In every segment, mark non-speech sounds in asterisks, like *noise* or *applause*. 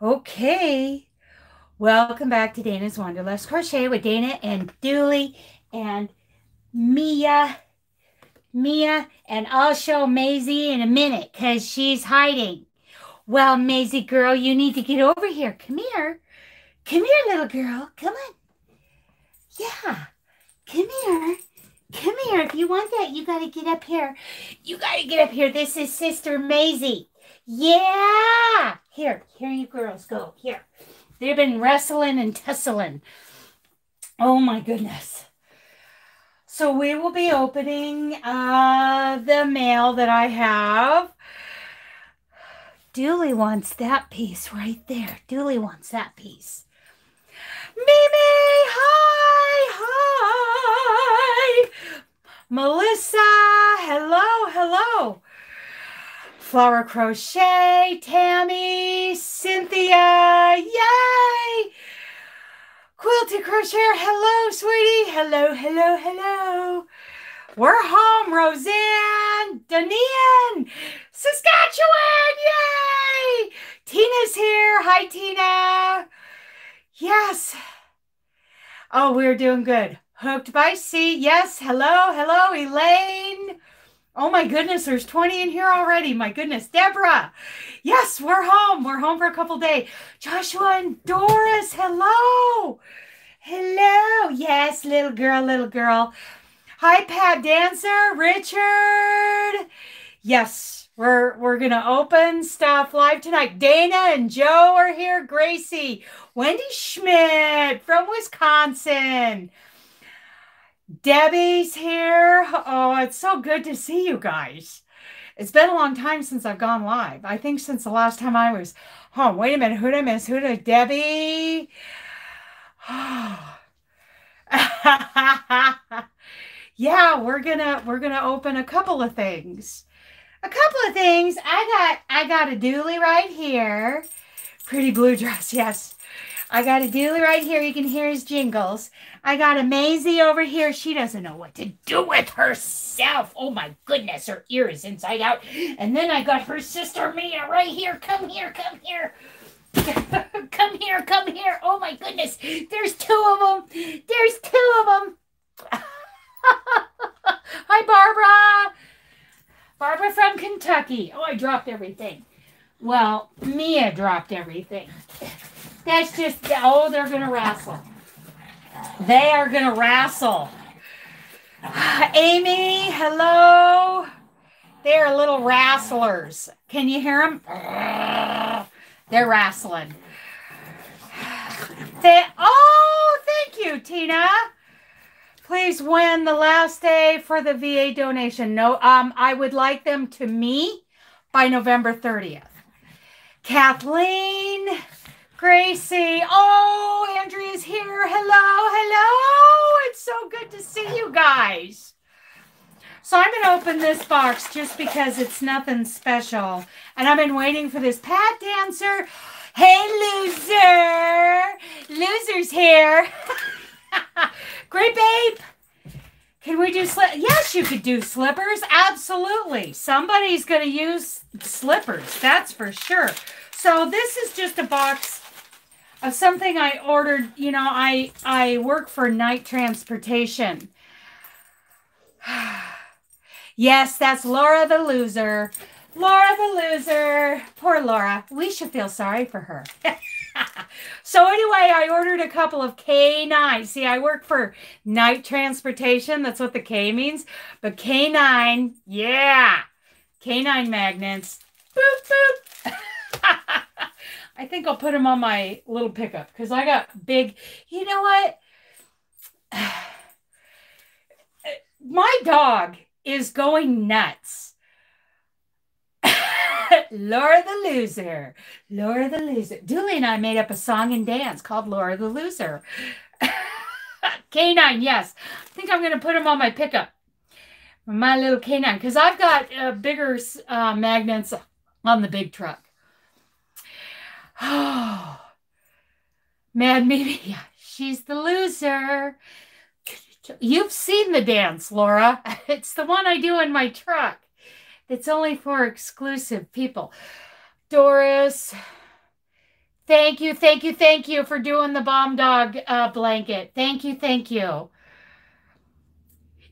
Okay. Welcome back to Dana's Wanderlust Crochet with Dana and Dooley and Mia. Mia, and I'll show Maisie in a minute because she's hiding. Well, Maisie girl, you need to get over here. Come here. Come here, little girl. Come on. Yeah. Come here. Come here. If you want that, you got to get up here. You got to get up here. This is Sister Maisie. Yeah. Here, here you girls go. Here. They've been wrestling and tussling. Oh my goodness. So we will be opening uh, the mail that I have. Dooley wants that piece right there. Dooley wants that piece. Mimi, hi, hi. Melissa, hello, hello. Flower Crochet, Tammy, Cynthia, yay! Quilty Crochet, hello, sweetie. Hello, hello, hello. We're home, Roseanne, Danian, Saskatchewan, yay! Tina's here. Hi, Tina. Yes. Oh, we're doing good. Hooked by C. Yes. Hello, hello, Elaine. Oh my goodness, there's 20 in here already. My goodness. Deborah. Yes, we're home. We're home for a couple days. Joshua and Doris. Hello. Hello. Yes, little girl, little girl. Hi, Pat Dancer. Richard. Yes, we're we're gonna open stuff live tonight. Dana and Joe are here. Gracie, Wendy Schmidt from Wisconsin. Debbie's here. Oh, it's so good to see you guys. It's been a long time since I've gone live. I think since the last time I was home. Wait a minute. Who did I miss? Who did Debbie? *sighs* yeah, we're gonna we're gonna open a couple of things. A couple of things. I got I got a dooley right here. Pretty blue dress, yes. I got a dooley right here. You can hear his jingles. I got a Maisie over here. She doesn't know what to do with herself. Oh my goodness, her ear is inside out. And then I got her sister Mia right here. Come here, come here. *laughs* come here, come here. Oh my goodness. There's two of them. There's two of them. *laughs* Hi, Barbara. Barbara from Kentucky. Oh, I dropped everything. Well, Mia dropped everything. That's just, oh, they're going to wrestle. They are going to wrestle. *sighs* Amy, hello. They're little wrestlers. Can you hear them? *sighs* They're wrestling. *sighs* They, oh, thank you, Tina. Please win the last day for the VA donation. No, um, I would like them to me by November 30th. Kathleen, Gracie. Oh, Andrea's here. Hello, hello. It's so good to see you guys. So I'm going to open this box just because it's nothing special. And I've been waiting for this Pat Dancer. Hey, loser. Loser's here. *laughs* Great, babe. Can we do slip? Yes, you could do slippers. Absolutely. Somebody's going to use slippers. That's for sure. So this is just a box of something I ordered. You know, I I work for Knight Transportation. *sighs* yes, that's Laura the loser. Laura the loser. Poor Laura. We should feel sorry for her. *laughs* so anyway, I ordered a couple of K9. See, I work for Knight Transportation. That's what the K means. But K9, yeah. K9 magnets. Boop, boop. *laughs* I think I'll put them on my little pickup because I got big. You know what? *sighs* My dog is going nuts. *laughs* Laura the Loser. Laura the Loser. Dooley and I made up a song and dance called Laura the Loser. *laughs* K9, yes. I think I'm going to put them on my pickup. My little K9. Because I've got uh, bigger uh, magnets on the big truck. Oh, *gasps* Mad Mimi, *laughs* she's the loser. You've seen the dance, Laura. *laughs* It's the one I do in my truck. It's only for exclusive people. Doris, Thank you, thank you, thank you for doing the bomb dog uh, blanket. Thank you, thank you.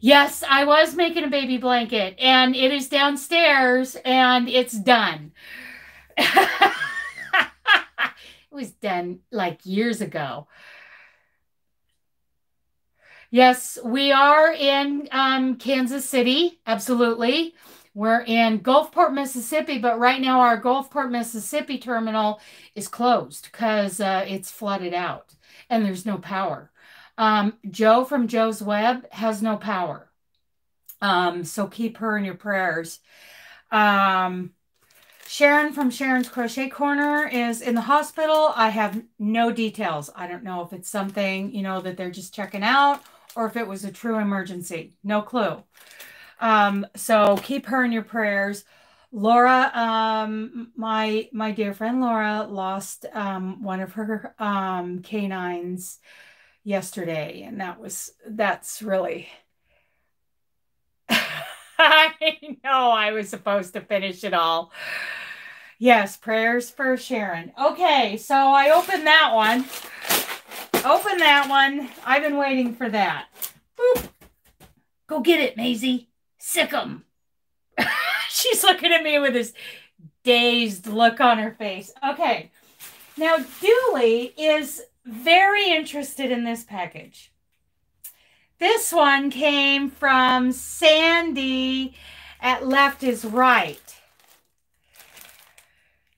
Yes, I was making a baby blanket and it is downstairs and it's done. *laughs* was done like years ago. Yes, we are in um, Kansas City. Absolutely. We're in Gulfport, Mississippi, but right now our Gulfport, Mississippi terminal is closed because uh, it's flooded out and there's no power. Um, Joe from Joe's Web has no power. Um, so keep her in your prayers. Um, Sharon from Sharon's Crochet Corner is in the hospital. I have no details. I don't know if it's something, you know, that they're just checking out or if it was a true emergency. No clue. Um, so keep her in your prayers. Laura, um, my my dear friend Laura lost um, one of her um, canines yesterday, and that was that's really. *laughs* I know I was supposed to finish it all. Yes, prayers for Sharon. Okay, so I opened that one. Open that one. I've been waiting for that. Boop. Go get it, Maisie. Sick 'em. *laughs* She's looking at me with this dazed look on her face. Okay. Now, Dooley is very interested in this package. This one came from Sandy at Left is Right.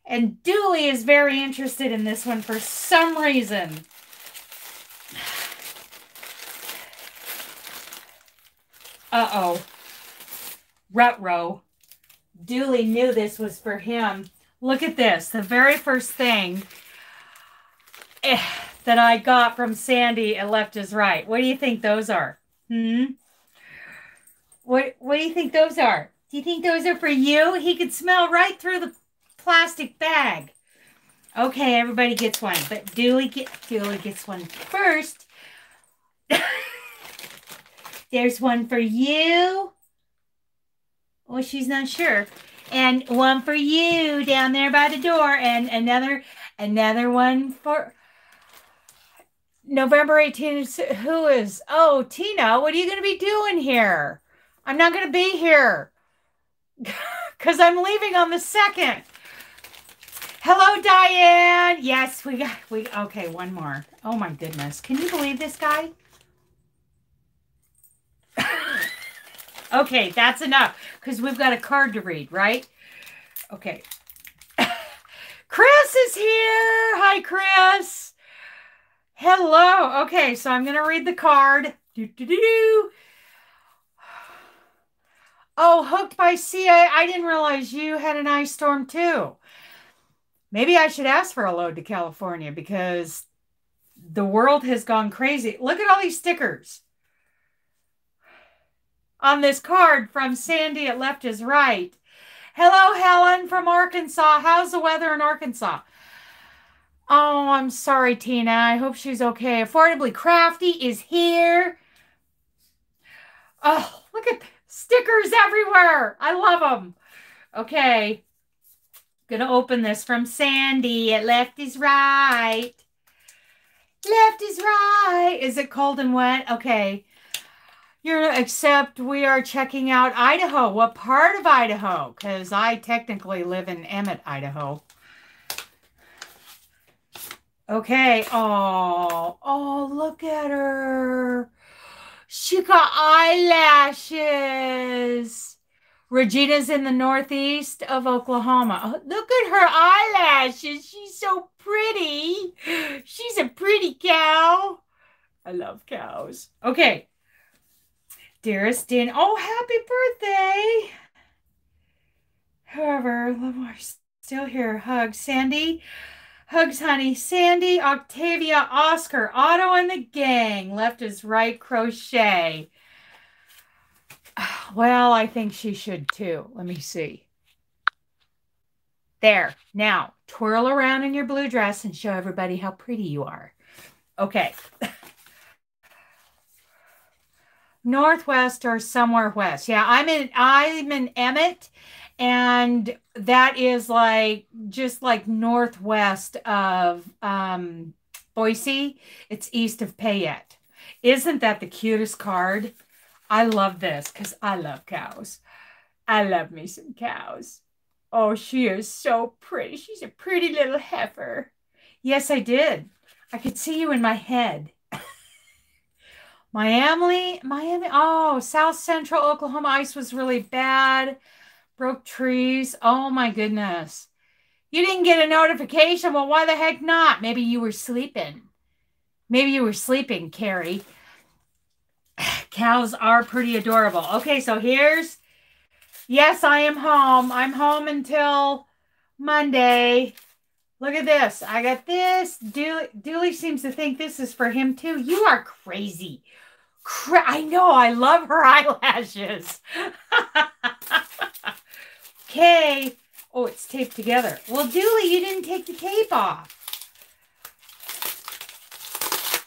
And Dooley is very interested in this one for some reason. Uh-oh. Rutro. Dooley knew this was for him. Look at this. The very first thing eh, that I got from Sandy at Left is Right. What do you think those are? Hmm? What, what do you think those are? Do you think those are for you? He could smell right through the plastic bag. Okay, everybody gets one, but Dooley, get, Dooley gets one first. *laughs* There's one for you. Well, she's not sure. And one for you down there by the door. And another another one for November 18th. Who is? Oh, Tina, what are you going to be doing here? I'm not going to be here *laughs* because I'm leaving on the 2nd. Hello, Diane. Yes, we got, we, okay, one more. Oh my goodness. Can you believe this guy? *laughs* okay, that's enough because we've got a card to read, right? Okay. *laughs* Chris is here. Hi, Chris. Hello. Okay, so I'm going to read the card. Do, do, do, do. Oh, hooked by CA. I didn't realize you had an ice storm too. Maybe I should ask for a load to California because the world has gone crazy. Look at all these stickers on this card from Sandy at Left is Right. Hello, Helen from Arkansas. How's the weather in Arkansas? Oh, I'm sorry, Tina. I hope she's okay. Affordably Crafty is here. Oh, look at stickers everywhere. I love them. Okay. Gonna open this from Sandy at Left is Right. Left is right. Is it cold and wet? Okay. You're except we are checking out Idaho. What part of Idaho? Because I technically live in Emmett, Idaho. Okay. Oh, oh, look at her. She got eyelashes. Regina's in the northeast of Oklahoma. Oh, look at her eyelashes. She's so pretty. She's a pretty cow. I love cows. Okay. Dearest Dean, oh, happy birthday. However, Lamar's still here. Hugs. Sandy. Hugs, honey. Sandy, Octavia, Oscar, Otto, and the gang. Left is right crochet. *sighs* Well, I think she should too. Let me see. There. Now, twirl around in your blue dress and show everybody how pretty you are. Okay. *laughs* Northwest or somewhere west. Yeah, I'm in I'm in Emmett And that is like just like northwest of um, Boise. It's east of Payette. Isn't that the cutest card? I love this because I love cows. I love me some cows. Oh, she is so pretty. She's a pretty little heifer. Yes, I did. I could see you in my head. *laughs* Miami, Miami. Oh, South Central Oklahoma ice was really bad. Broke trees. Oh my goodness. You didn't get a notification. Well, why the heck not? Maybe you were sleeping. Maybe you were sleeping, Carrie. *sighs* Cows are pretty adorable. Okay, so here's Yes, I am home. I'm home until Monday. Look at this. I got this. Dooley, Dooley seems to think this is for him too. You are crazy. Cra I know. I love her *laughs* eyelashes. *laughs* okay. Oh, it's taped together. Well, Dooley, you didn't take the tape off.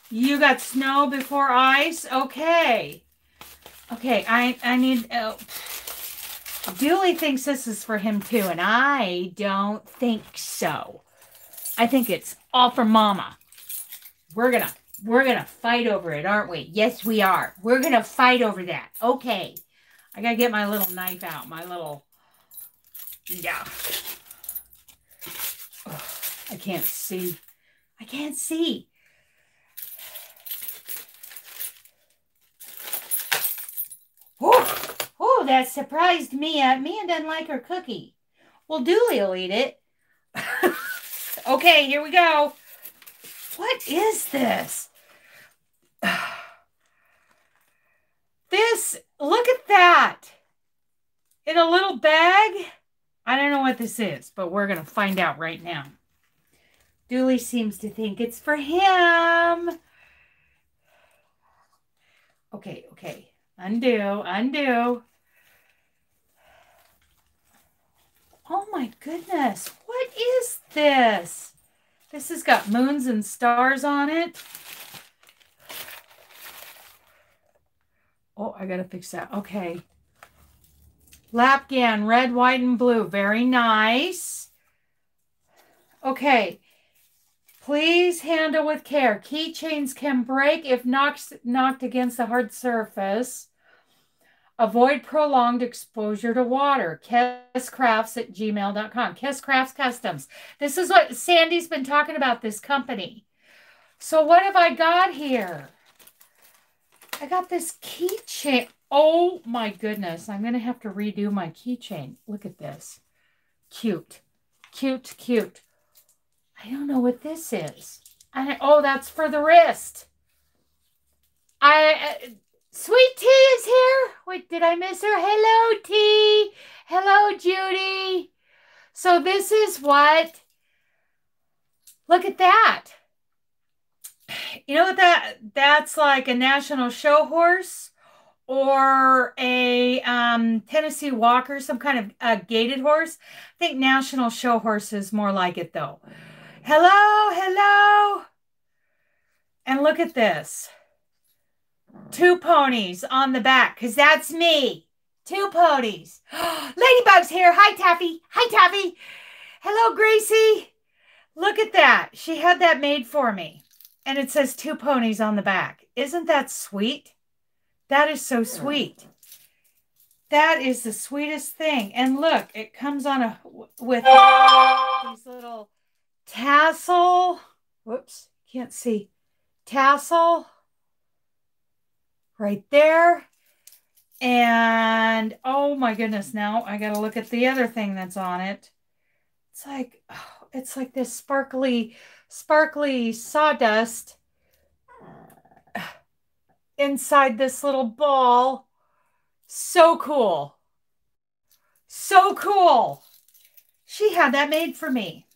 You got snow before ice? Okay. Okay, I, I need... Uh, Dooley thinks this is for him too, and I don't think so. I think it's all for Mama. We're gonna we're gonna fight over it, aren't we? Yes, we are. We're gonna fight over that. Okay. I gotta get my little knife out, my little yeah. Oh, I can't see. I can't see. Oh. Oh, that surprised Mia. Uh, Mia doesn't like her cookie. Well, Dooley will eat it. *laughs* okay, here we go. What is this? *sighs* This, look at that. In a little bag. I don't know what this is, but we're going to find out right now. Dooley seems to think it's for him. Okay, okay. Undo, undo. Oh my goodness. What is this? This has got moons and stars on it. Oh, I got to fix that. Okay. Lapgan, red, white, and blue. Very nice. Okay. Please handle with care. Keychains can break if knocked, knocked against a hard surface. Avoid prolonged exposure to water. Kesskrafts at gmail.com. Kesskrafts Customs. This is what Sandy's been talking about, this company. So what have I got here? I got this keychain. Oh my goodness. I'm going to have to redo my keychain. Look at this. Cute. Cute, cute. I don't know what this is. I, oh, that's for the wrist. I uh, Sweet Tea is here. Wait, did I miss her? Hello, Tea. Hello, Judy. So this is what, look at that. You know what that, that's like a national show horse or a um, Tennessee Walker, some kind of a gated horse. I think national show horse is more like it though. Hello, hello. And look at this. Two ponies on the back, because that's me. Two ponies. *gasps* Ladybug's here. Hi, Taffy. Hi, Taffy. Hello, Gracie. Look at that. She had that made for me. And it says two ponies on the back. Isn't that sweet? That is so sweet. That is the sweetest thing. And look, it comes on a with these little tassel. Whoops, can't see. Tassel right there. And oh my goodness, now I got to look at the other thing that's on it. It's like, oh, it's like this sparkly, sparkly sawdust inside this little ball. So cool. So cool. She had that made for me.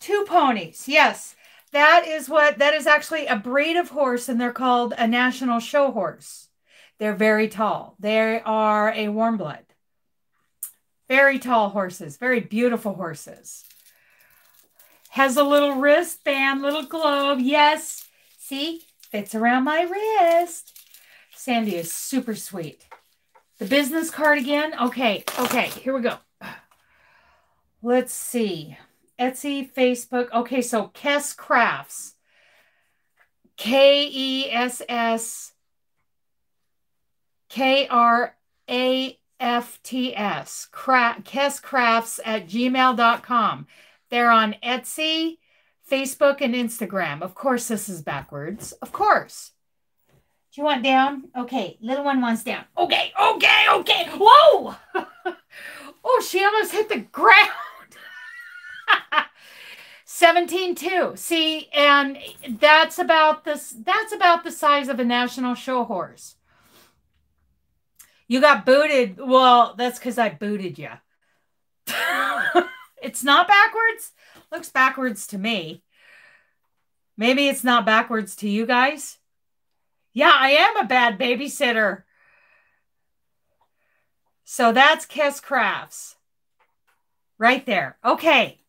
Two ponies. Yes. That is what that is actually a breed of horse, and they're called a national show horse. They're very tall. They are a warm blood. Very tall horses, very beautiful horses. Has a little wristband, little globe. Yes, see, fits around my wrist. Sandy is super sweet. The business card again. Okay, okay, here we go. Let's see. Etsy, Facebook. Okay, so Kess Krafts. K E S S K R A F T S. Kess Crafts at gmail.com. They're on Etsy, Facebook, and Instagram. Of course, this is backwards. Of course. Do you want down? Okay, little one wants down. Okay, okay, okay. Whoa! *laughs* oh, she almost hit the ground. *laughs* 17 2. See, and that's about this that's about the size of a national show horse. You got booted. Well, that's because I booted you. *laughs* it's not backwards. Looks backwards to me. Maybe it's not backwards to you guys. Yeah, I am a bad babysitter. So that's Kiss Crafts. Right there. Okay.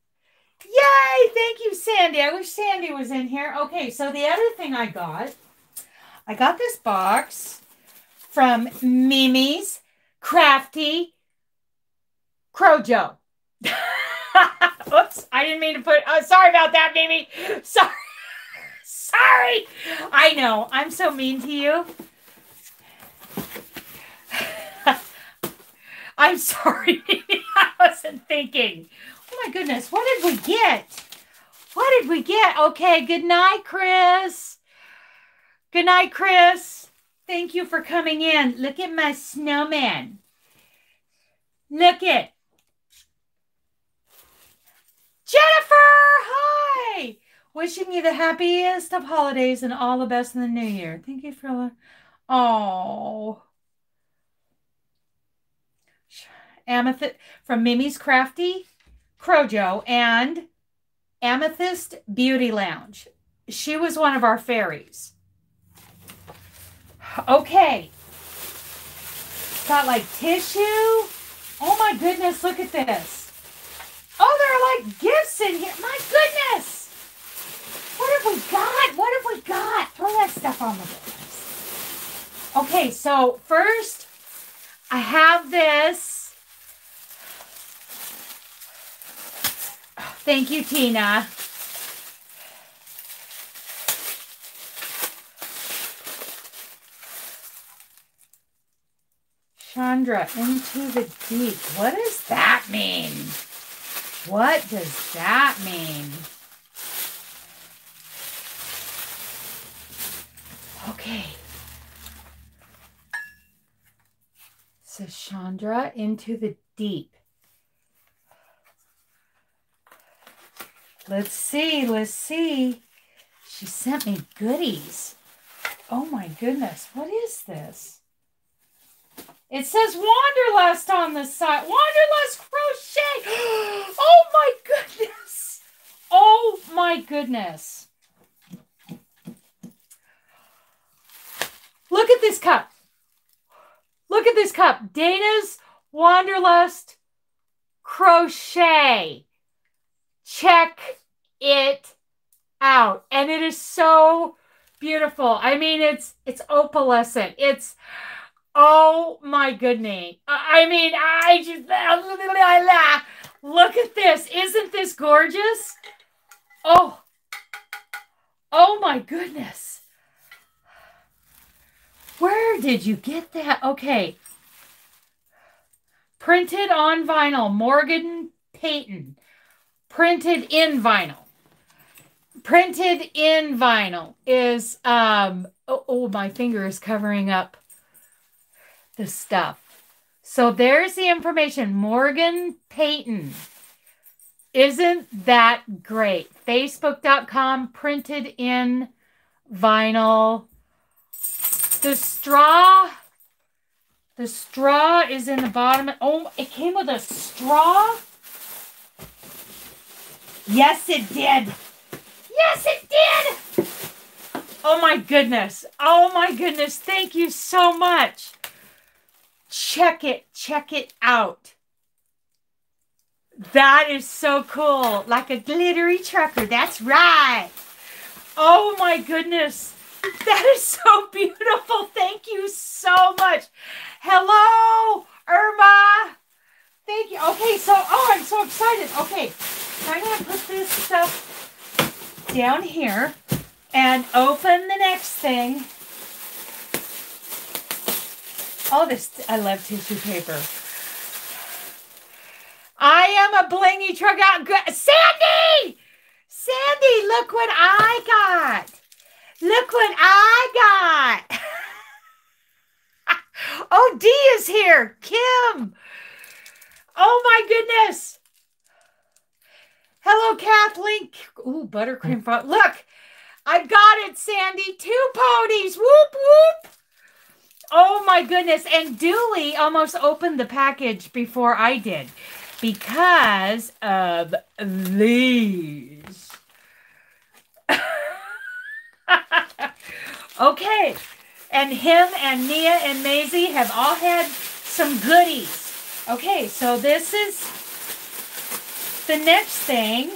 Yay! Thank you, Sandy. I wish Sandy was in here. Okay, so the other thing I got, I got this box from Mimi's Crafty Crojo. *laughs* *laughs* Oops, I didn't mean to put. Oh, sorry about that, baby. Sorry. *laughs* sorry. I know. I'm so mean to you. *laughs* I'm sorry. I wasn't thinking. Oh my goodness. What did we get? What did we get? Okay. Good night, Chris. Good night, Chris. Thank you for coming in. Look at my snowman. Look it. Jennifer, hi. Wishing you the happiest of holidays and all the best in the new year. Thank you for. Oh. Amethyst from Mimi's Crafty Crojo and Amethyst Beauty Lounge. She was one of our fairies. Okay. Got like tissue. Oh my goodness, look at this. Oh, there are like gifts in here. My goodness. What have we got? What have we got? Throw that stuff on the board. Okay, so first I have this. Thank you, Tina. Chandra into the deep. What does that mean? What does that mean? Okay. says Chandra into the deep. Let's see, let's see. She sent me goodies. Oh my goodness, what is this? It says Wanderlust on the side. Wanderlust crochet. *gasps* Oh my goodness. Oh my goodness. Look at this cup. Look at this cup. Dana's Wanderlust Crochet. Check it out. And it is so beautiful. I mean, it's it's opalescent. It's oh my goodness. I mean, I just look at this. Isn't this gorgeous? Oh, oh my goodness. Where did you get that? Okay. Printed on vinyl. Morgan Payton. Printed in vinyl. Printed in vinyl is, um, oh, oh, my finger is covering up the stuff. So there's the information. Morgan Payton. Isn't that great? Facebook.com printed in vinyl the straw, the straw is in the bottom. Oh, it came with a straw? Yes, it did. Yes, it did. Oh my goodness. Oh my goodness. Thank you so much. Check it. Check it out. That is so cool. Like a glittery trucker. That's right. Oh my goodness. That is so beautiful. Thank you so much. Hello, Irma. Thank you. Okay, so, oh, I'm so excited. Okay, I'm going to put this stuff down here and open the next thing. Oh, this, I love tissue paper. I am a blingy truck out. Good. Sandy! Sandy, look what I got. Look what I got. *laughs* oh, D is here. Kim. Oh my goodness. Hello, Kathleen. Ooh, buttercream. Look, I've got it, Sandy. Two ponies. Whoop, whoop. Oh my goodness. And Dooley almost opened the package before I did because of these. *laughs* okay. And him and Mia and Maisie have all had some goodies. Okay, so this is the next thing.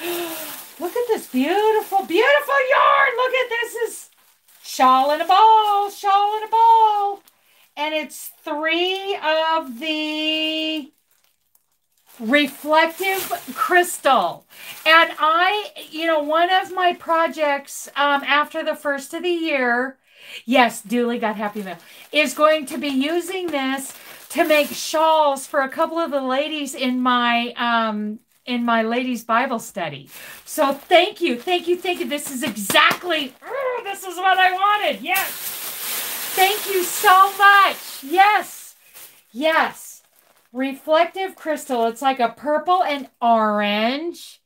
*gasps* Look at this beautiful, beautiful yarn. Look at this is shawl and a ball, shawl and a ball. And it's three of the reflective crystal. And I, you know, one of my projects um, after the first of the year, yes, Dooley got happy mail, is going to be using this to make shawls for a couple of the ladies in my um, in my ladies Bible study. So thank you, thank you, thank you. This is exactly oh, this is what I wanted. Yes. Thank you so much. Yes. Yes reflective crystal. It's like a purple and orange.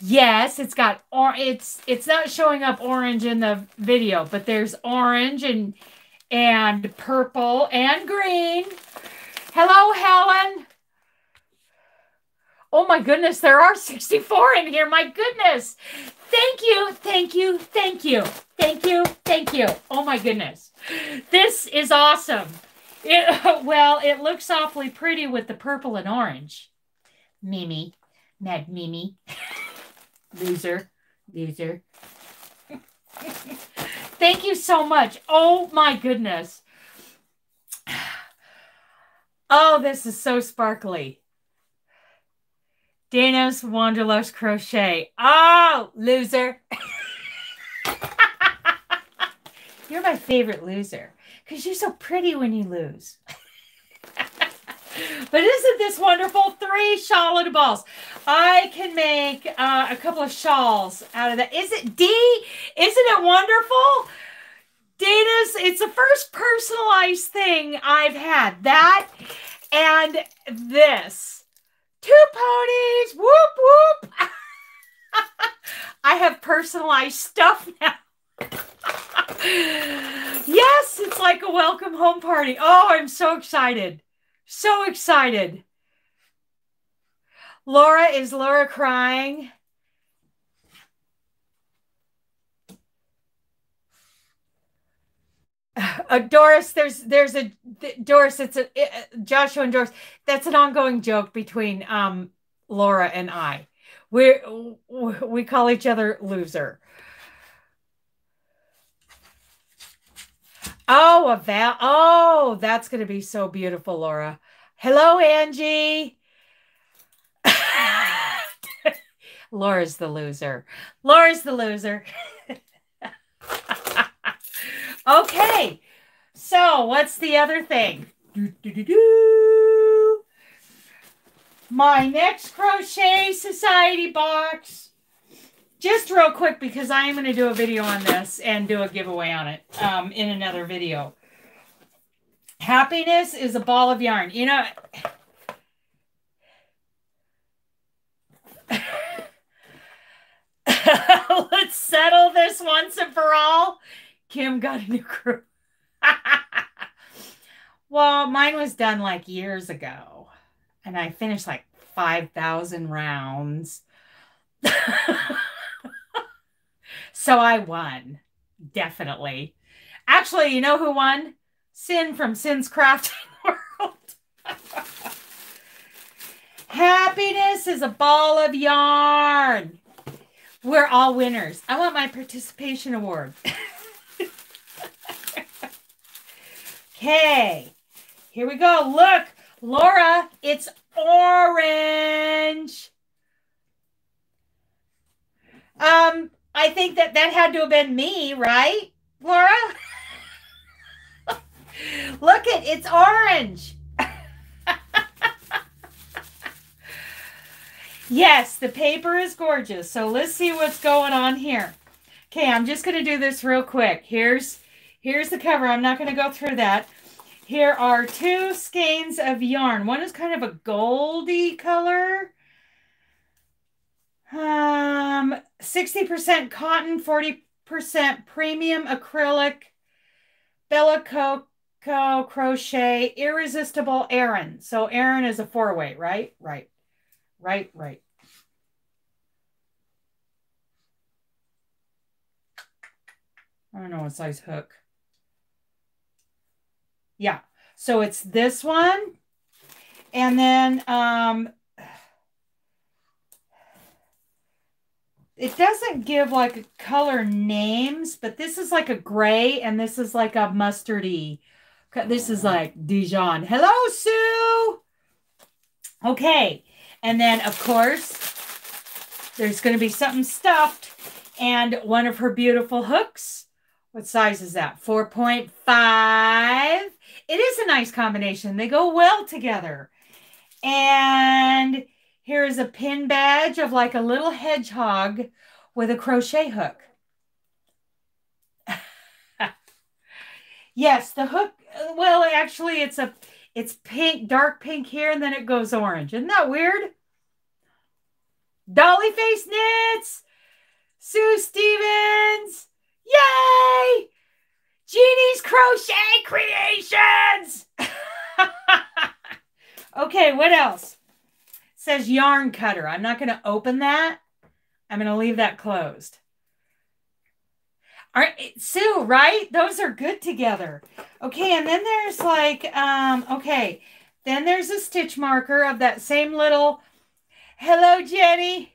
Yes, it's got or it's it's not showing up orange in the video, but there's orange and and purple and green. Hello, Helen. Oh my goodness, there are *laughs* 64 in here. My goodness. Thank you, thank you, thank you, thank you, thank you. Oh my goodness. This is awesome. It, *laughs* well, it looks awfully pretty with the purple and orange. Mimi. Mad Mimi. *laughs* loser. Loser. Thank you so much. Oh my goodness. *sighs* Oh, this is so sparkly. Dana's Wanderlust Crochet. Oh, loser. *laughs* You're my favorite loser because you're so pretty when you lose. *laughs* but isn't this wonderful? Three shawl balls. I can make uh, a couple of shawls out of that. Is it D? Isn't it wonderful? Dana's, it's the first personalized thing I've had. That and this. Two ponies. Whoop, whoop. *laughs* I have personalized stuff now. *laughs* yes, it's like a welcome home party. Oh, I'm so excited. So excited. Laura, is Laura crying? Uh, Doris, there's there's a Doris. It's a it, Joshua and Doris. That's an ongoing joke between um Laura and I. We we call each other loser. Oh, a val. Oh, that's going to be so beautiful, Laura. Hello, Angie. *laughs* Laura's the loser. Laura's the loser. *laughs* okay. So, what's the other thing? Do, do, do, My next crochet society box just real quick because I am going to do a video on this and do a giveaway on it um, in another video. Happiness is a ball of yarn. You know, *laughs* let's settle this once and for all. Kim got a new crew. *laughs* well, mine was done like years ago, and I finished like 5,000 rounds. *laughs* So I won. Definitely. Actually, you know who won? Sin from Sin's Crafting *laughs* World. Happiness is a ball of yarn. We're all winners. I want my participation award. Okay, here we go. Look, Laura, it's orange. Um, I think that that had to have been me, right, Laura? *laughs* Look it, it's orange. *laughs* yes, the paper is gorgeous. So let's see what's going on here. Okay, I'm just going to do this real quick. Here's here's the cover. I'm not going to go through that. Here are two skeins of yarn. One is kind of a goldy color. Um, 60% cotton, 40% premium acrylic, Bella Coco crochet, irresistible Aran. So Aran is a four-way, right? Right. Right, right. I don't know what size hook. Yeah. So it's this one. And then um it doesn't give like color names, but this is like a gray and this is like a mustardy. This is like Dijon. Hello, Sue. Okay. And then, of course, there's going to be something stuffed and one of her beautiful hooks. What size is that? 4.5. It is a nice combination. They go well together. And here's a pin badge of like a little hedgehog with a crochet hook. *laughs* yes, the hook, well, actually it's a, it's pink, dark pink here, and then it goes orange. Isn't that weird? Dolly Face Knits, Sue Stevens, Yay! Jeannie's Crochet Creations! *laughs* okay, what else? It says yarn cutter. I'm not going to open that. I'm going to leave that closed. All right, Sue, right? Those are good together. Okay, and then there's like, um, okay, then there's a stitch marker of that same little, hello, Jenny,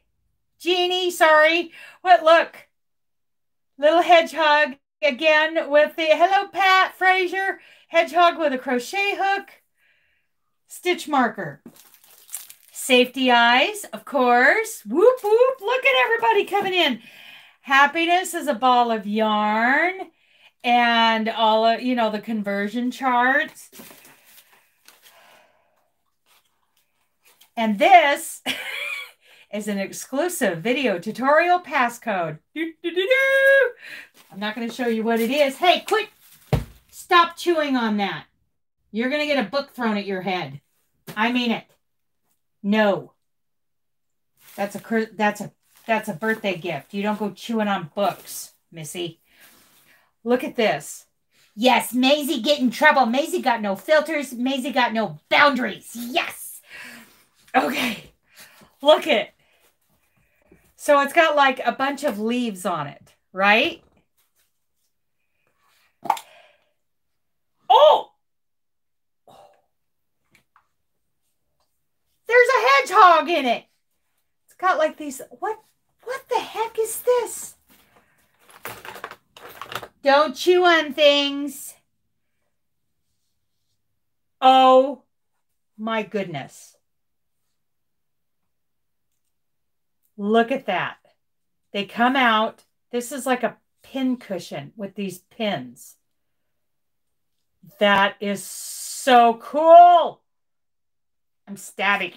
Jeannie, sorry. What, look, Little hedgehog again with the hello Pat Fraser hedgehog with a crochet hook, stitch marker. Safety eyes, of course. Whoop whoop. Look at everybody coming in. Happiness is a ball of yarn and all of, you know, the conversion charts. And this *laughs* is an exclusive video tutorial passcode. I'm not going to show you what it is. Hey, quit. Stop chewing on that. You're going to get a book thrown at your head. I mean it. No. That's a that's a that's a birthday gift. You don't go chewing on books, Missy. Look at this. Yes, Maisie get in trouble. Maisie got no filters. Maisie got no boundaries. Yes. Okay. Look it. So it's got like a bunch of leaves on it, right? Oh! There's a hedgehog in it. It's got like these, what, what the heck is this? Don't chew on things. Oh my goodness. Look at that. They come out. This is like a pin cushion with these pins. That is so cool. I'm stabbing.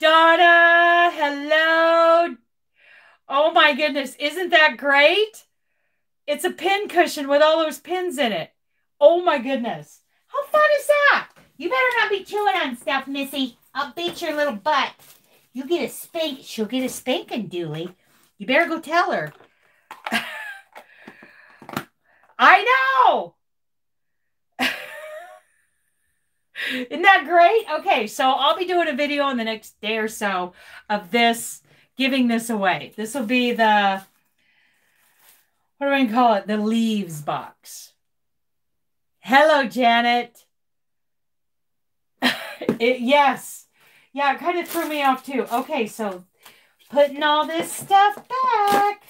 Donna, hello. Oh my goodness. Isn't that great? It's a pin cushion with all those pins in it. Oh my goodness. How fun is that? You better not be chewing on stuff, Missy. I'll beat your little butt. You get a spank. She'll get a spanking, Dooley. You better go tell her. *laughs* I know. *laughs* Isn't that great? Okay, so I'll be doing a video in the next day or so of this, giving this away. This will be the, what do I call it? The leaves box. Hello, Janet. It, yes. Yeah, it kind of threw me off too. Okay, so putting all this stuff back.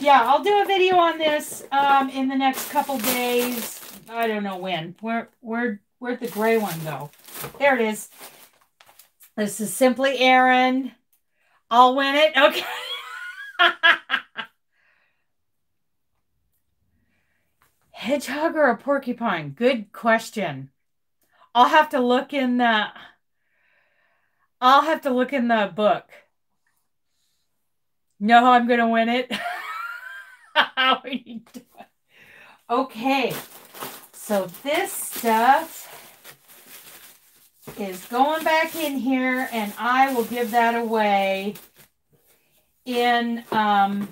yeah, I'll do a video on this um, in the next couple days. I don't know when. Where where where'd the gray one go? There it is. This is simply Aran. I'll win it. Okay. *laughs* Hedgehog or a porcupine? Good question. I'll have to look in the I'll have to look in the book. Know how I'm gonna win it? *laughs* How are you doing? Okay. So this stuff is going back in here and I will give that away in um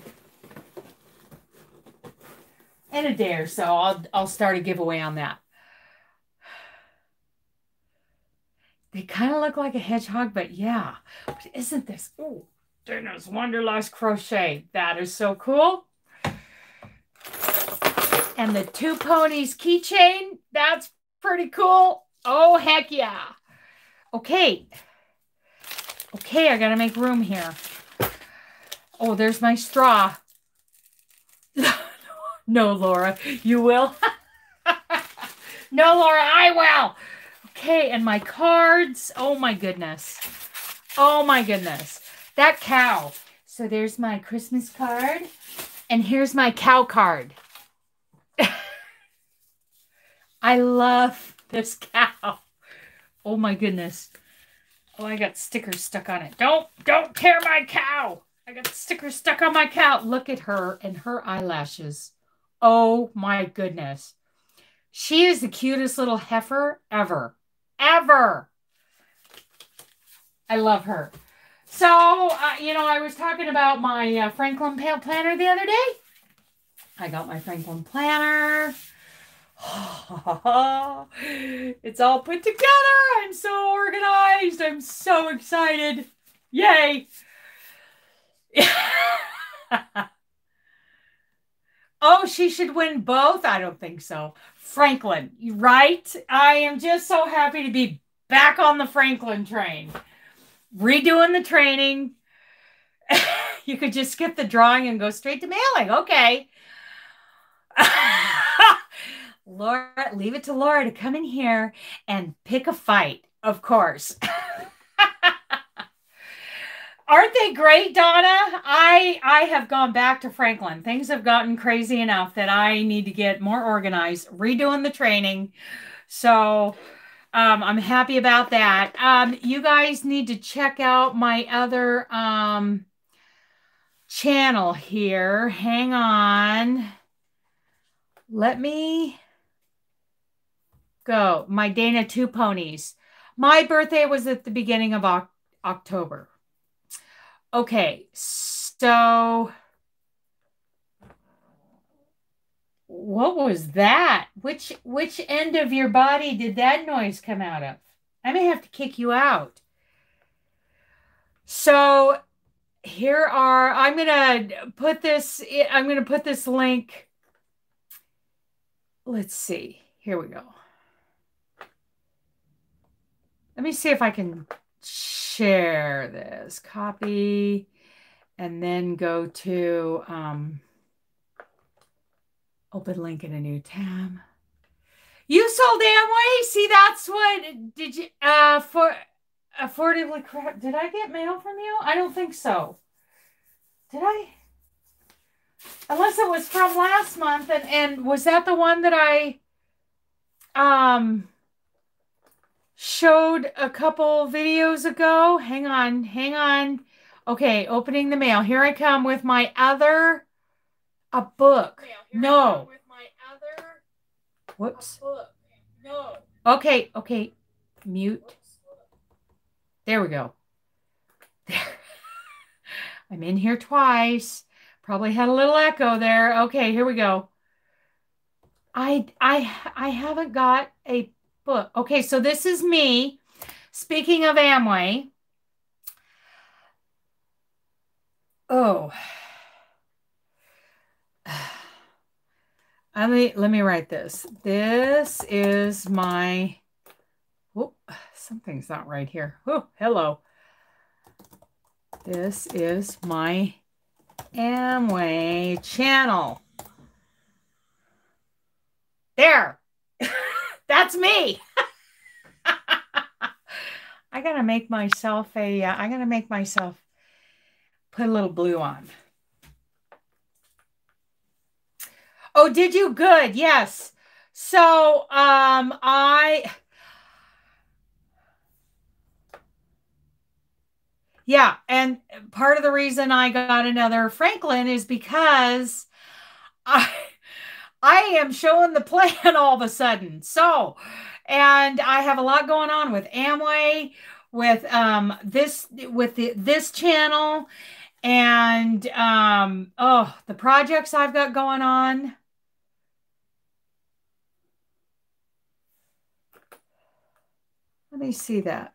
in a day or so. I'll I'll start a giveaway on that. They kind of look like a hedgehog, but yeah. But isn't this? Oh, Dana's Wanderlust Crochet. That is so cool. And the two ponies keychain. That's pretty cool. Oh, heck yeah. Okay. Okay, I got to make room here. Oh, there's my straw. *laughs* no, Laura, you will. *laughs* no, Laura, I will. Okay, and my cards. Oh my goodness. Oh my goodness. That cow. So there's my Christmas card. And here's my cow card. *laughs* I love this cow. Oh my goodness. Oh, I got stickers stuck on it. Don't, don't tear my cow. I got stickers stuck on my cow. Look at her and her eyelashes. Oh my goodness. She is the cutest little heifer ever ever. I love her. So, uh, you know, I was talking about my uh, Franklin planner the other day. I got my Franklin planner. *sighs* it's all put together. I'm so organized. I'm so excited. Yay. *laughs* oh, she should win both? I don't think so. Franklin, right? I am just so happy to be back on the Franklin train. Redoing the training. *laughs* you could just skip the drawing and go straight to mailing. Okay. *laughs* Laura, leave it to Laura to come in here and pick a fight, of course. *laughs* Aren't they great, Donna? I I have gone back to Franklin. Things have gotten crazy enough that I need to get more organized, redoing the training. So um, I'm happy about that. Um, you guys need to check out my other um, channel here. Hang on. Let me go. My Dana Two Ponies. My birthday was at the beginning of October. Okay, so what was that? Which which end of your body did that noise come out of? I may have to kick you out. So here are I'm going to put this I'm going to put this link Let's see. Here we go. Let me see if I can share this, copy, and then go to um, open link in a new tab. You sold Amway? See, that's what did you uh for affordably crap. Did I get mail from you? I don't think so. Did I? Unless it was from last month and and was that the one that I um showed a couple videos ago. Hang on, hang on. Okay, opening the mail. Here I come with my other a book. no. with my other Whoops. book. No. Okay, okay. Mute. There we go. There. *laughs* I'm in here twice. Probably had a little echo there. Okay, here we go. I I I haven't got a book. Okay, so this is me. Speaking of Amway. Oh. *sighs* Let me let me write this. This is my oh something's not right here. Oh, hello. This is my Amway channel. There. That's me. *laughs* I gotta make myself a. Uh, I gotta make myself put a little blue on. Oh, did you? Good. Yes. So, um, I. Yeah, and part of the reason I got another Franklin is because I I am showing the *laughs* plan all of a sudden. So, and I have a lot going on with Amway, with um this with the, this channel and um oh, the projects I've got going on. Let me see that.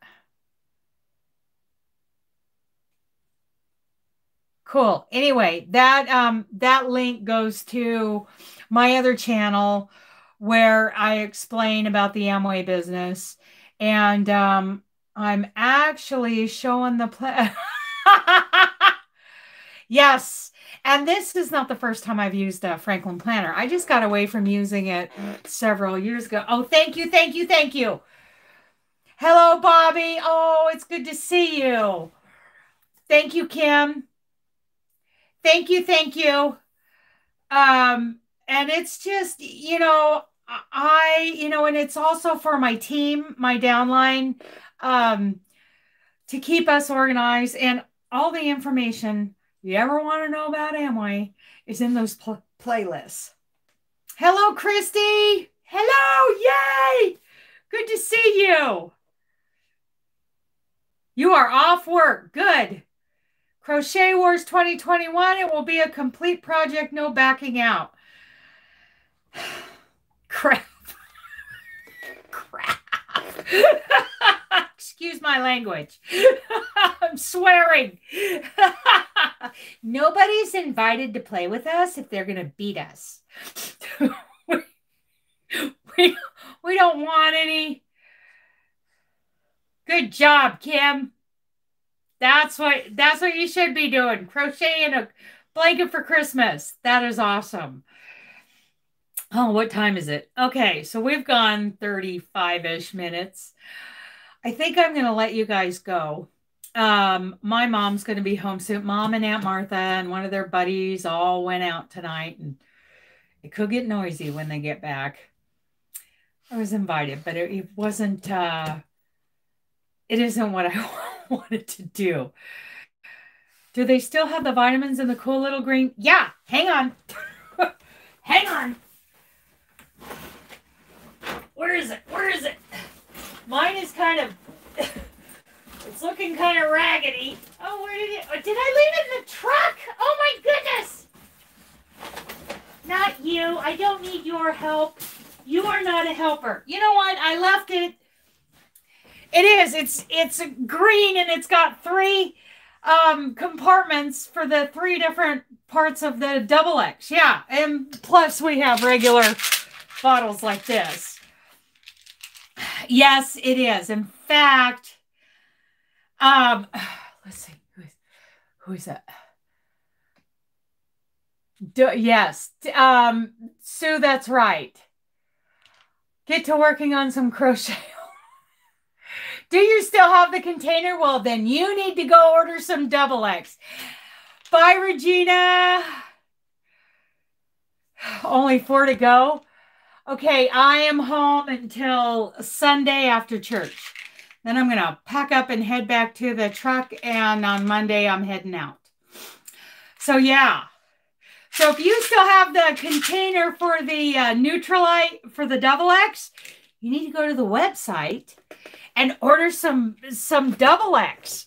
Cool. Anyway, that um that link goes to my other channel where I explain about the Amway business. And um I'm actually showing the plan. *laughs* yes. And this is not the first time I've used a Franklin Planner. I just got away from using it several years ago. Oh, thank you, thank you, thank you. Hello, Bobby. Oh, it's good to see you. Thank you, Kim. Thank you, thank you. Um, and it's just, you know, I, you know, and it's also for my team, my downline, um, to keep us organized and all the information you ever want to know about Amway is in those pl- playlists. Hello, Christy. Hello. Yay. Good to see you. You are off work. Good. Crochet Wars 2021. It will be a complete project, no backing out. Crap. Crap. Excuse my language. I'm swearing. Nobody's invited to play with us if they're going to beat us. we, we, we don't want any. Good job, Kim. That's what that's what you should be doing. Crocheting a blanket for Christmas. That is awesome. Oh, what time is it? Okay, so we've gone 35-ish minutes. I think I'm going to let you guys go. Um, my mom's going to be home soon. Mom and Aunt Martha and one of their buddies all went out tonight, and it could get noisy when they get back. I was invited, but it, it wasn't. Uh, it isn't what I *laughs* wanted to do. Do they still have the vitamins in the cool little green? Yeah, hang on. *laughs* hang on. Where is it? Where is it? Mine is kind of, *laughs* it's looking kind of raggedy. Oh, where did it, did I leave it in the truck? Oh my goodness. Not you. I don't need your help. You are not a helper. You know what? I left it it is. It's it's green and it's got three um, compartments for the three different parts of the double X. Yeah, and plus we have regular bottles like this. Yes, it is. In fact, um, *sighs* let's see who is who is that? Do, yes, um, Sue, that's right. Get to working on some crochet. *laughs* Do you still have the container? Well, then you need to go order some double X. Bye, Regina. *sighs* Only four to go. Okay, I am home until Sunday after church. Then I'm going to pack up and head back to the truck. And on Monday, I'm heading out. So, yeah. So, if you still have the container for the uh, Nutrilite for the double X, you need to go to the website and order some some double X.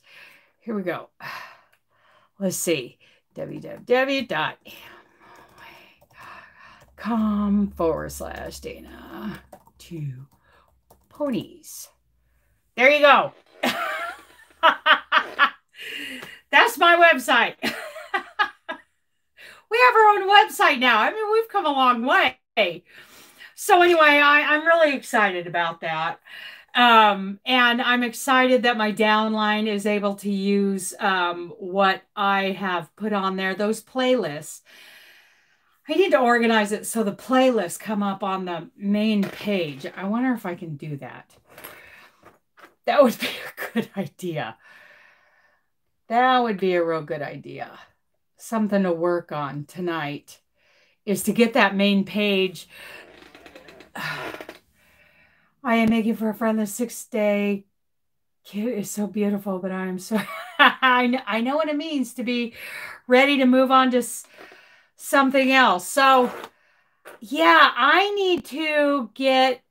Here we go. *sighs* Let's see. www.com forward slash Dana two ponies. There you go. *laughs* That's my website. *laughs* we have our own website now. I mean, we've come a long way. So anyway, I, I'm really excited about that. Um, and I'm excited that my downline is able to use um, what I have put on there, those playlists. I need to organize it so the playlists come up on the main page. I wonder if I can do that. That would *laughs* be a good idea. That would be a real good idea. Something to work on tonight is to get that main page. *sighs* I am making for a friend the sixth day. Kid is so beautiful, but I'm so *laughs* I know, I know what it means to be ready to move on to something else. So, yeah, I need to get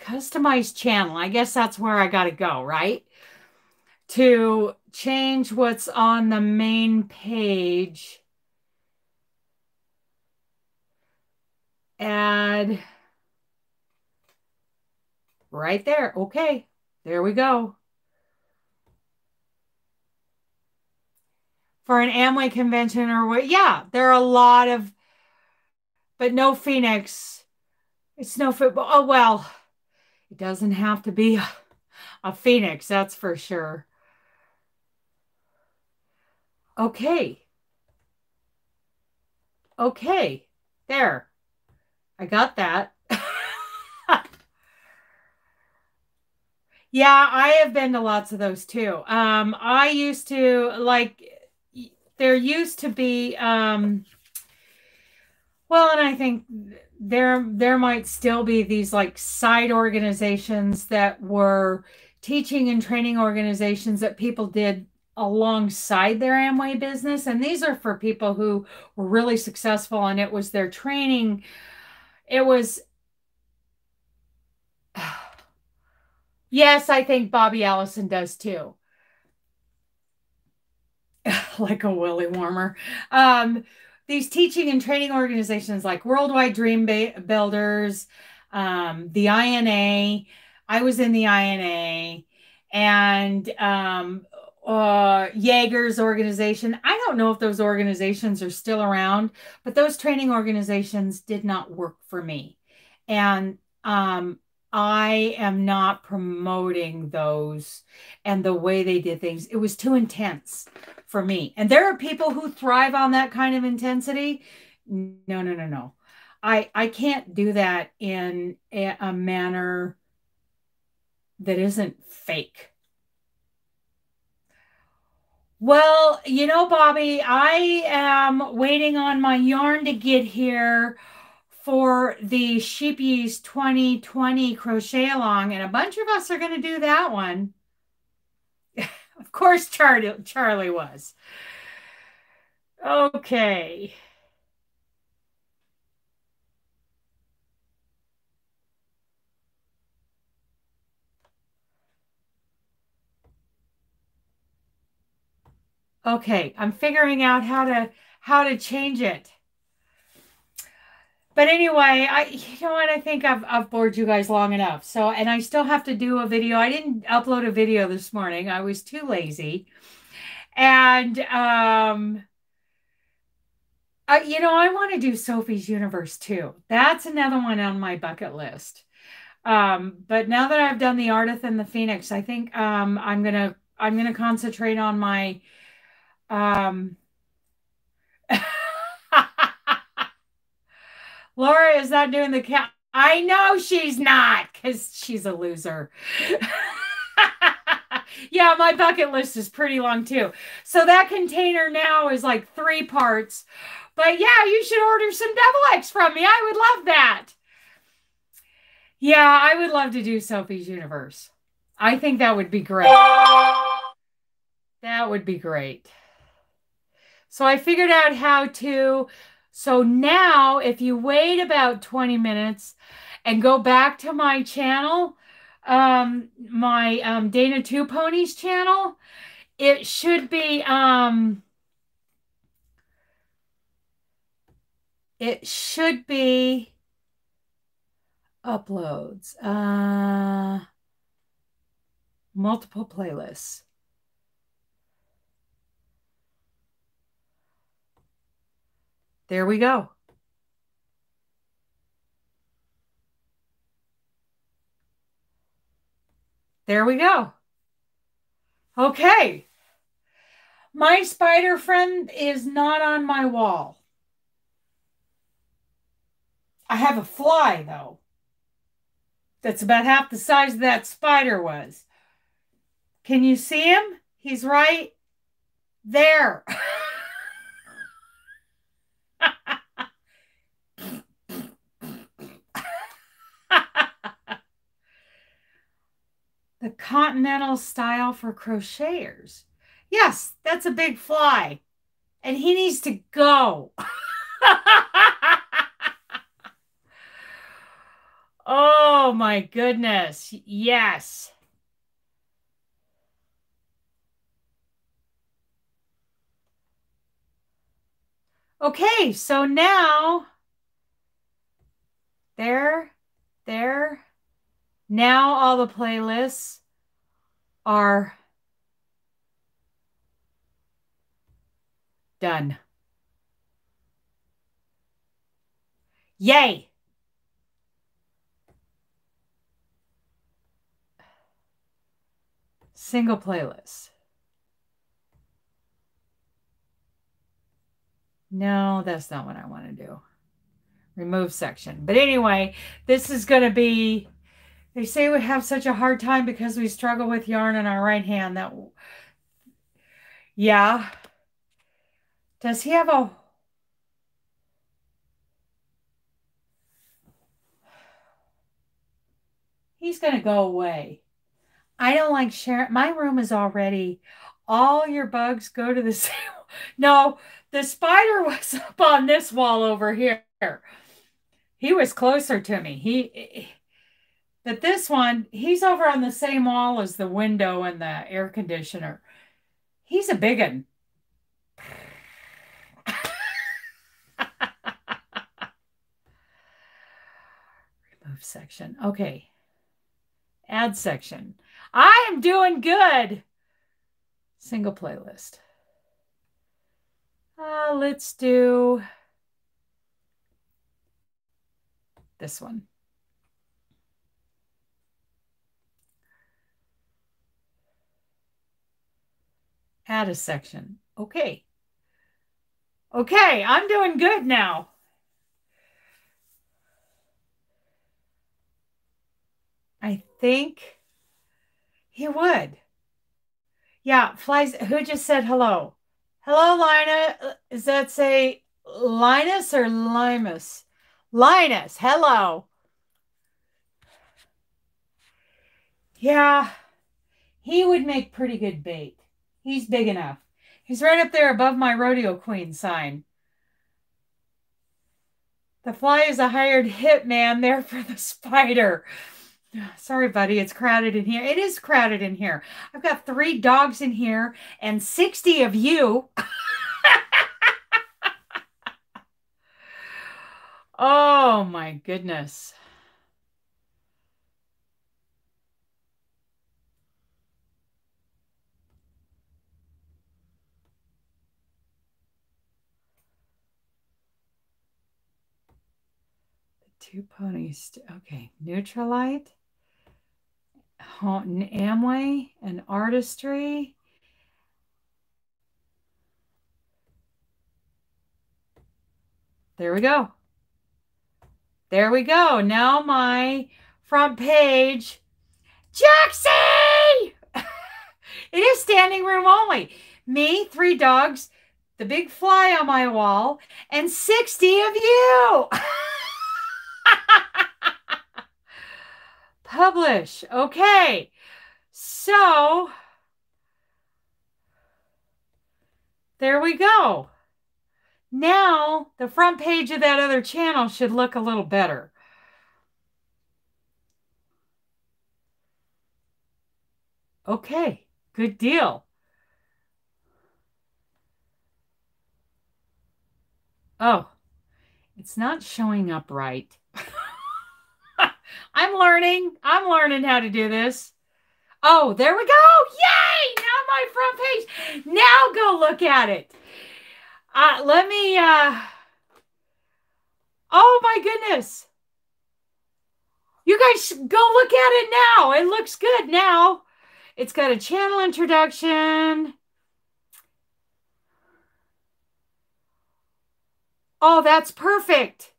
customized channel. I guess that's where I got to go, right? To change what's on the main page. Add right there. Okay, there we go. For an Amway convention or what. Yeah, there are a lot of, but no Phoenix. It's no football. Oh, well, it doesn't have to be a, a Phoenix, that's for sure. Okay. Okay, there. I got that. *laughs* yeah, I have been to lots of those too. Um, I used to like there used to be um well and i think there there might still be these like side organizations that were teaching and training organizations that people did alongside their Amway business. And these are for people who were really successful and it was their training. It was *sighs* yes i think bobby allison does too *laughs* like a willy warmer. Um, these teaching and training organizations like Worldwide Dream Builders, um, the INA. I was in the INA and um, uh, Yager's organization. I don't know if those organizations are still around, but those training organizations did not work for me. And um, I am not promoting those and the way they did things. It was too intense for me. And there are people who thrive on that kind of intensity. No, no, no, no. I I can't do that in a, a manner that isn't fake. Well, you know, Bobby, I am waiting on my yarn to get here for the Sheepies 2020 crochet along, and a bunch of us are going to do that one. *laughs* of course, Charlie, Charlie was. Okay. Okay, I'm figuring out how to how to change it. But anyway, I you know what I think I've I've bored you guys long enough. So and I still have to do a video. I didn't upload a video this morning. I was too lazy. And um you know, I want to do Sophie's Universe too. That's another one on my bucket list. Um, but now that I've done the Artith and the Phoenix, I think um, I'm gonna I'm gonna concentrate on my um Laura is not doing the count. I know she's not because she's a loser. *laughs* yeah, my bucket list is pretty long too. So that container now is like three parts. But yeah, you should order some double X from me. I would love that. Yeah, I would love to do Sophie's Universe. I think that would be great. That would be great. So I figured out how to so now, if you wait about 20 minutes and go back to my channel, um, my um, Dana Two Ponies channel, it should be um, it should be uploads, uh, multiple playlists. There we go. There we go. Okay. My spider friend is not on my wall. I have a fly, though, that's about half the size that spider was. Can you see him? He's right there. *laughs* the continental style for crocheters. Yes, that's a big fly. And he needs to go. *laughs* oh my goodness. Yes. Okay, so now there, there, now all the playlists are done. Yay! Single playlist. No, that's not what I want to do. Remove section. But anyway, this is going to be, they say we have such a hard time because we struggle with yarn in our right hand. That, yeah. Does he have a, he's to go away. I don't like sharing. My room is already, all your bugs go to the *laughs* same. No, the spider was up on this wall over here. He was closer to me. He, but this one, he's over on the same wall as the window and the air conditioner. He's a big one. *laughs* Remove section. Okay. Add section. I am doing good. Single playlist. Uh, let's do this one. Add a section. Okay. Okay, I'm doing good now. I think he would. Yeah, flies. Who just said hello? Hello, Lina. Is that say Linus or Limus? Linus, hello. Yeah, he would make pretty good bait. He's big enough. He's right up there above my rodeo queen sign. The fly is a hired hitman there for the spider. Sorry, buddy, it's crowded in here. It is crowded in here. I've got three dogs in here and 60 of you. *laughs* oh, my goodness. Two ponies. Okay, Nutrilite. Amway and artistry. There we go. There we go. Now my front page. Jaxie! *laughs* it is standing room only. Me, three dogs, the big fly on my wall, and 60 of you. *laughs* Publish. Okay. So there we go. Now the front page of that other channel should look a little better. Okay, good deal. Oh, it's not showing up right. *laughs* I'm learning. I'm learning how to do this. Oh, there we go. Yay! Now my front page. Now go look at it. Uh, let me, uh, oh my goodness. You guys go look at it now. It looks good now. It's got a channel introduction. Oh, that's perfect.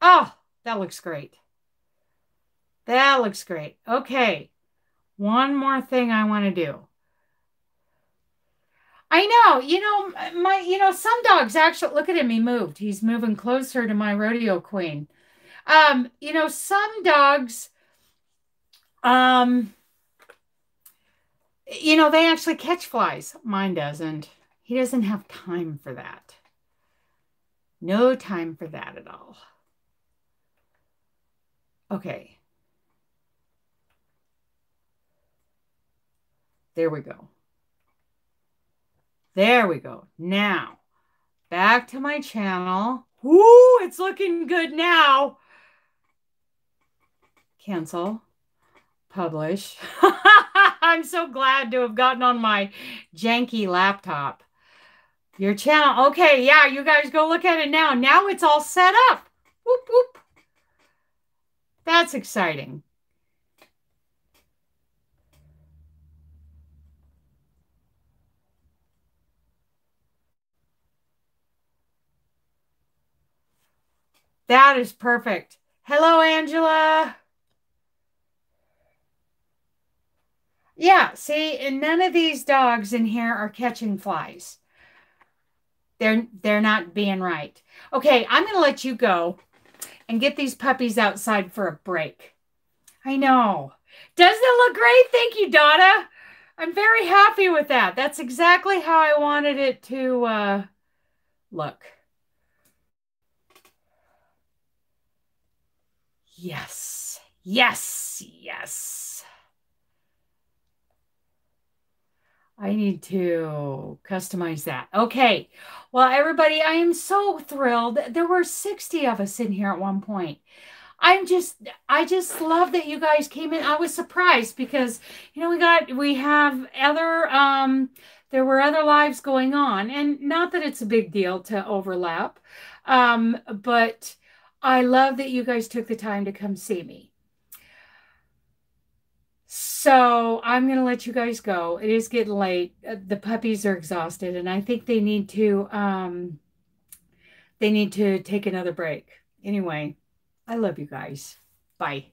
Oh, that looks great. That looks great. Okay. One more thing I want to do. I know, you know, my, you know, some dogs actually look at him. He moved. He's moving closer to my rodeo queen. Um, you know, some dogs, um, you know, they actually catch flies. Mine doesn't. He doesn't have time for that. No time for that at all. Okay. There we go. There we go. Now, back to my channel. Ooh, it's looking good now. Cancel. Publish. *laughs* I'm so glad to have gotten on my janky laptop. Your channel. Okay, yeah, you guys go look at it now. Now it's all set up. Whoop, whoop. That's exciting. That is perfect. Hello, Angela. Yeah, see, and none of these dogs in here are catching flies. They're they're not being right. Okay, I'm going to let you go and get these puppies outside for a break. I know. Doesn't it look great? Thank you, Donna. I'm very happy with that. That's exactly how I wanted it to uh, look. Yes, yes, yes. I need to customize that. Okay. Well, everybody, I am so thrilled. There were 60 of us in here at one point. I'm just I just love that you guys came in. I was surprised because you know we got we have other um there were other lives going on and not that it's a big deal to overlap. Um but I love that you guys took the time to come see me. So I'm going to let you guys go. It is getting late. Uh, the puppies are exhausted and I think they need to um they need to take another break. Anyway, I love you guys. Bye.